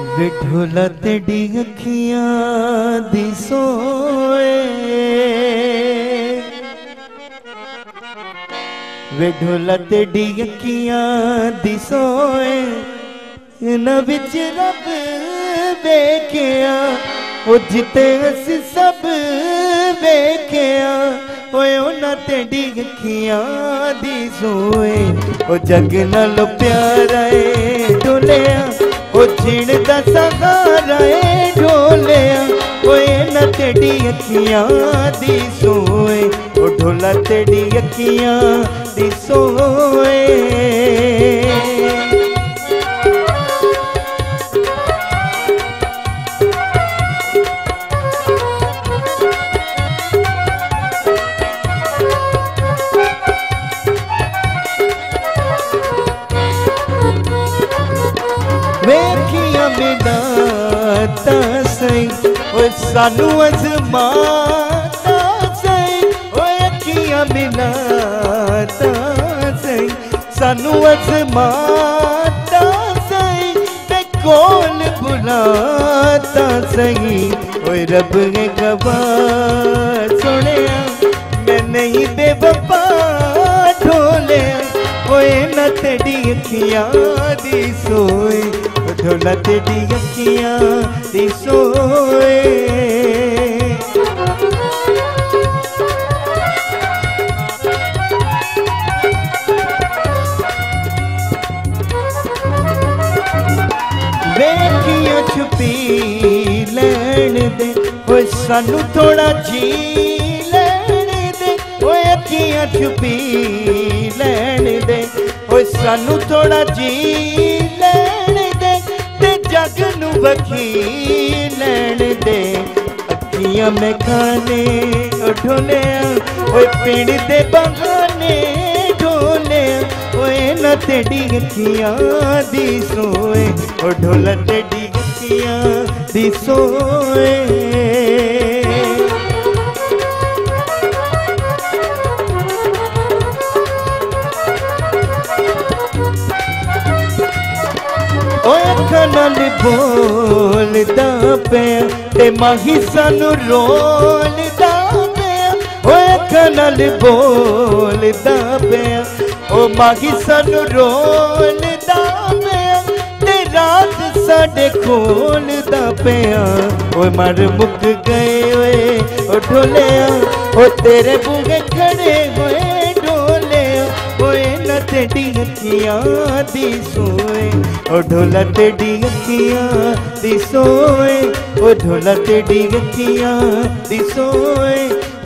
ਢੋਲਾ ਤੇਡੀ ਅੱਖੀਆਂ ਦੀ ਸੋਏ ਵੇ ਢੋਲਾ ਅੱਖੀਆਂ ਦੀ ਸੋਏ ਇਹਨਾਂ ਵਿੱਚ ਰੱਬ ਵੇਖਿਆ ਉਹ ਜਿੱਤੇ ਅਸੀਂ ਸਭ ਵੇਖਿਆ ਓਏ ਉਹਨਾਂ ਤੇਡੀ ਡਿੱਗੀਆਂ ਦੀ ਸੋਏ ਉਹ ਜਗ ਨਾਲ ਪਿਆਰਾ ਏ ਢੋਲਿਆ ओ छिण दसारा ढोले ओए न तेरी अखियाँ दी सोए, ओ ढोला तेरी अखियाँ दी सोए। दाता सही, ओए सानू अजमाता सही, ओए अखियाँ मिलाता सही। सानू अजमाता सही, ते कोल बुलाता सही? ओए रब ने गवा सुने मैं नहीं बेवफा ढोले ओए ना तेरी अखियाँ दी सोए। ढोलत दी अखियां दी सोए ਵੇਖੀਆਂ ਛੁਪੀ ਲੈਣ ਦੇ, ਓਏ ਸਾਨੂੰ ਥੋੜਾ ਜੀ ਲੈਣ ਦੇ। ਓਏ ਅੱਖੀਆਂ ਛੁਪੀ ਲੈਣ ਦੇ, ਓਏ ਸਾਨੂੰ ਥੋੜਾ ਜੀ ਵਖੀ ਲੈਣ ਦੇ ਅੱਖੀਆਂ ਮੈਂ ਖਾਨੇ ਓ ਢੋਲਿਆ, ਓਏ ਪੀਣ ਦੇ ਬਹਾਨੇ ਢੋਲਿਆ, ਓਏ ਨਾ ਤੇਡੀ ਅੱਖੀਆਂ ਦੀ ਸੋਏ, ਓ ਢੋਲਾ ਤੇਡੀ ਅੱਖੀਆਂ ਦੀ ਸੋਏ। ਨਾਲ ਬੋਲਦਾ ਪਿਆ ਤੇ ਮਾਹੀ ਸਾਨੂੰ ਰੋਲਦਾ ਪਿਆ ਓਏ ਅੱਖਾਂ ਨਾਲ ਬੋਲਦਾ ਪਿਆ ਓ ਮਾਹੀ ਸਾਨੂੰ ਰੋਲਦਾ ਪਿਆ ਤੇ ਰਾਤ ਸਾਡੇ ਖੋਲਦਾ ਪਿਆ ਓਏ ਮਰ ਮੁੱਕ ਗਏ ਓਏ ਓ ਢੋਲਿਆ ਓ ਤੇਰੇ ਬੂਹੇ ਖੜੇ ਹੋਏ ਢੋਲਿਆ ਓਏ डिगिया दिसोए ओ ढोलत डिगिया दिसोए ओ ढोलत डिगिया दिसोए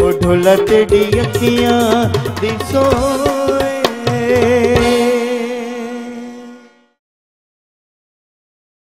ओ ढोलत डिगिया दिसोए।